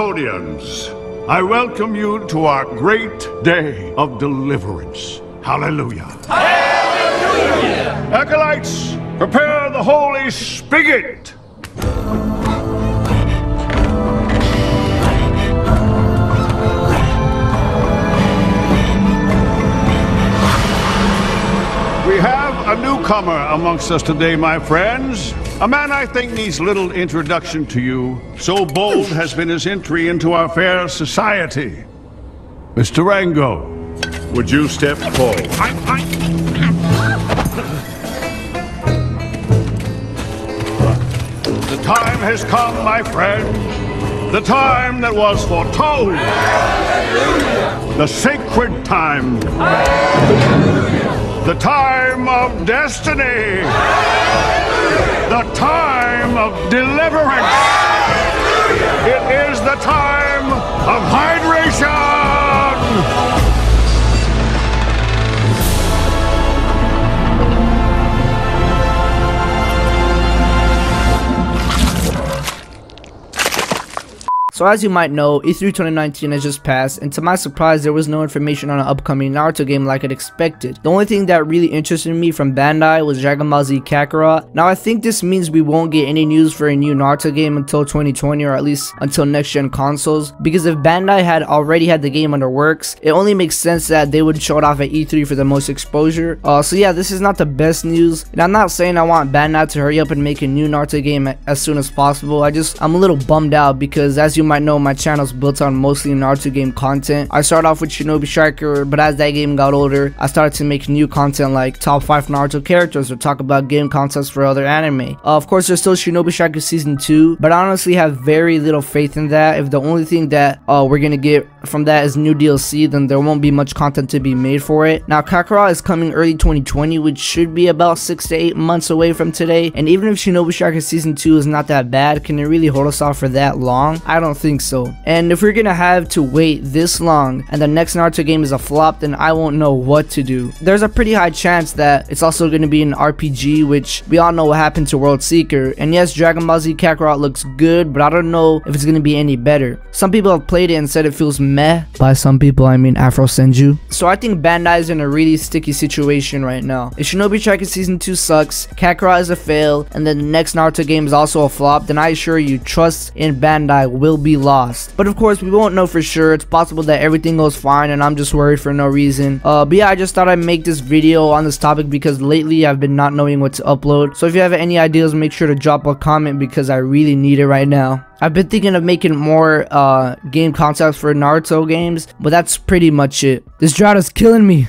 Narutoians, I welcome you to our great day of deliverance. Hallelujah. Hallelujah! Acolytes, prepare the holy spigot. Newcomer amongst us today, my friends. A man I think needs little introduction to you. So bold has been his entry into our fair society. Mr. Rango, would you step forward? The time has come, my friend. The time that was foretold. The sacred time. The time of destiny. The time of deliverance. It is the time of hydration. So as you might know, E3 2019 has just passed, and to my surprise, there was no information on an upcoming Naruto game like I'd expected. The only thing that really interested me from Bandai was Dragon Ball Z Kakarot. Now I think this means we won't get any news for a new Naruto game until 2020 or at least until next gen consoles, because if Bandai had already had the game under works, it only makes sense that they would show it off at E3 for the most exposure. Uh, so yeah, this is not the best news, and I'm not saying I want Bandai to hurry up and make a new Naruto game as soon as possible, I just, I'm a little bummed out because as you might know, my channel's built on mostly Naruto game content. I started off with Shinobi Striker, but as that game got older, I started to make new content like top 5 Naruto characters or talk about game concepts for other anime. Uh, of course, there's still Shinobi Striker Season 2, but I honestly have very little faith in that. If the only thing that uh, we're gonna get from that is new DLC, then there won't be much content to be made for it. Now, Kakarot is coming early 2020, which should be about 6 to 8 months away from today, and even if Shinobi Striker Season 2 is not that bad, can it really hold us off for that long? I don't think so. And if we're gonna have to wait this long and the next Naruto game is a flop, then I won't know what to do. There's a pretty high chance that it's also gonna be an RPG, which we all know what happened to World Seeker. And yes, Dragon Ball Z Kakarot looks good, but I don't know if it's gonna be any better. Some people have played it and said it feels meh. By some people, I mean Afro Senju. So I think Bandai is in a really sticky situation right now. If Shinobi Striker Season 2 sucks, Kakarot is a fail, and then the next Naruto game is also a flop, then I assure you, trust in Bandai will be lost. But of course, we won't know for sure. It's possible that everything goes fine and I'm just worried for no reason. Uh, but yeah, I just thought I'd make this video on this topic because lately I've been not knowing what to upload. So if you have any ideas, make sure to drop a comment because I really need it right now. I've been thinking of making more uh, game concepts for Naruto games, but that's pretty much it. This drought is killing me.